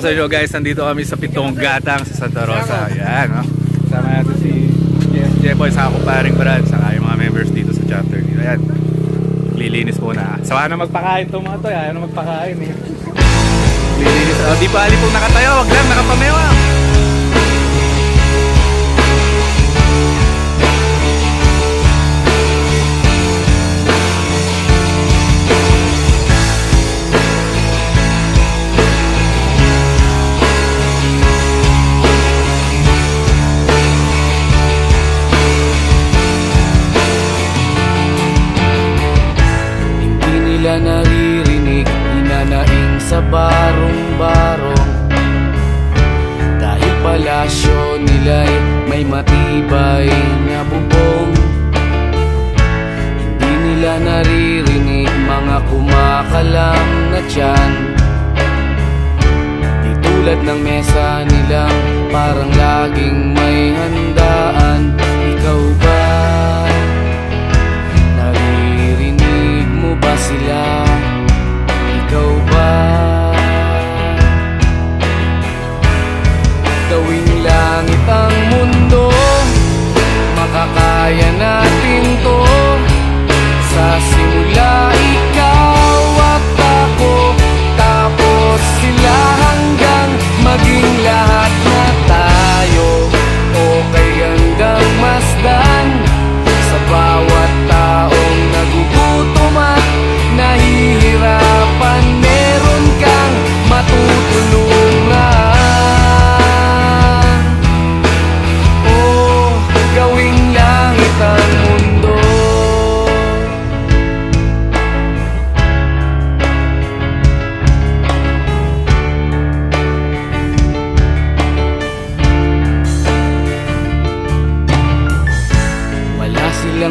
sa inyo guys, nandito kami sa Pitong Gatang sa Santa Rosa. Yan, no? Kasama natin si Jeff Jeffoy sa ako paring Brad, saka yung mga members dito sa chapter dito. Yan. Lilinis muna. Sawa na magpakain itong mga to, ayaw na magpakain eh. Lilinis. Oh, di pa ali pong nakatayo, wag lang, nakapamewa. Nila'y may matibay na bubong. Hindi nila naririnig mga kumakalam na tiyan. Di tulad ng mesa nilang parang laging may handaan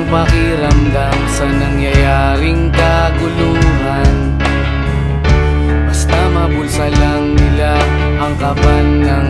Silang pakiramdam sa nangyayaring kaguluhan. Basta mabulsa lang nila ang kaban ng